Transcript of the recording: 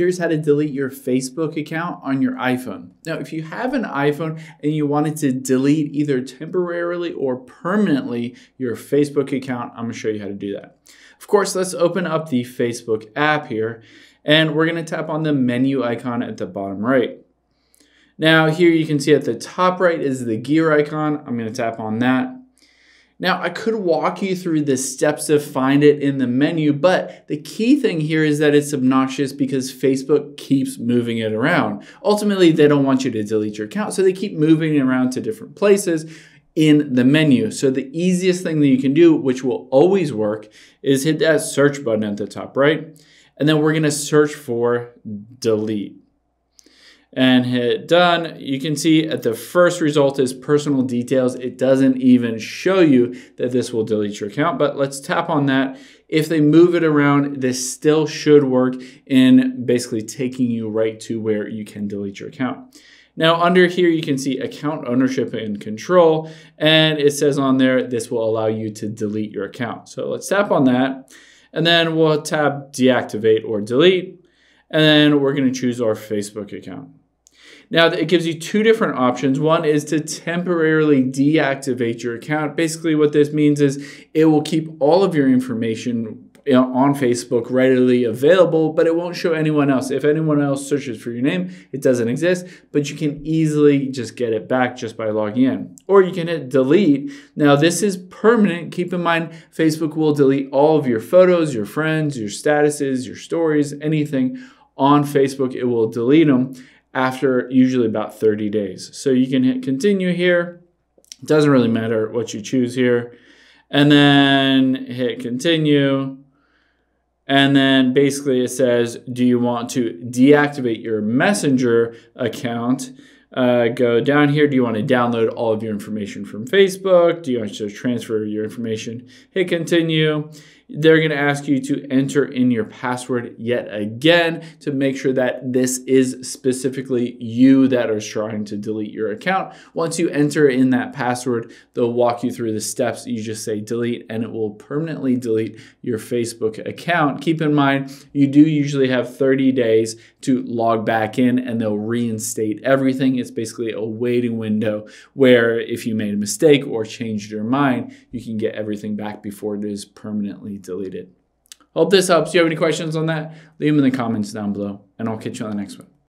here's how to delete your Facebook account on your iPhone. Now, if you have an iPhone and you wanted to delete either temporarily or permanently your Facebook account, I'm gonna show you how to do that. Of course, let's open up the Facebook app here and we're gonna tap on the menu icon at the bottom right. Now here you can see at the top right is the gear icon. I'm gonna tap on that. Now, I could walk you through the steps to find it in the menu, but the key thing here is that it's obnoxious because Facebook keeps moving it around. Ultimately, they don't want you to delete your account, so they keep moving it around to different places in the menu. So the easiest thing that you can do, which will always work, is hit that search button at the top right, and then we're gonna search for delete and hit done, you can see at the first result is personal details. It doesn't even show you that this will delete your account, but let's tap on that. If they move it around, this still should work in basically taking you right to where you can delete your account. Now under here, you can see account ownership and control, and it says on there, this will allow you to delete your account. So let's tap on that, and then we'll tap deactivate or delete, and then we're gonna choose our Facebook account. Now it gives you two different options. One is to temporarily deactivate your account. Basically what this means is it will keep all of your information on Facebook readily available, but it won't show anyone else. If anyone else searches for your name, it doesn't exist, but you can easily just get it back just by logging in. Or you can hit delete. Now, this is permanent. Keep in mind, Facebook will delete all of your photos, your friends, your statuses, your stories, anything on Facebook. It will delete them after usually about 30 days. So you can hit continue here. It doesn't really matter what you choose here. And then hit continue. And then basically it says, do you want to deactivate your messenger account? Uh, go down here. Do you want to download all of your information from Facebook? Do you want to transfer your information? Hit continue they're going to ask you to enter in your password yet again to make sure that this is specifically you that are trying to delete your account. Once you enter in that password, they'll walk you through the steps. You just say delete and it will permanently delete your Facebook account. Keep in mind, you do usually have 30 days to log back in and they'll reinstate everything. It's basically a waiting window where if you made a mistake or changed your mind, you can get everything back before it is permanently deleted. Hope this helps. You have any questions on that? Leave them in the comments down below, and I'll catch you on the next one.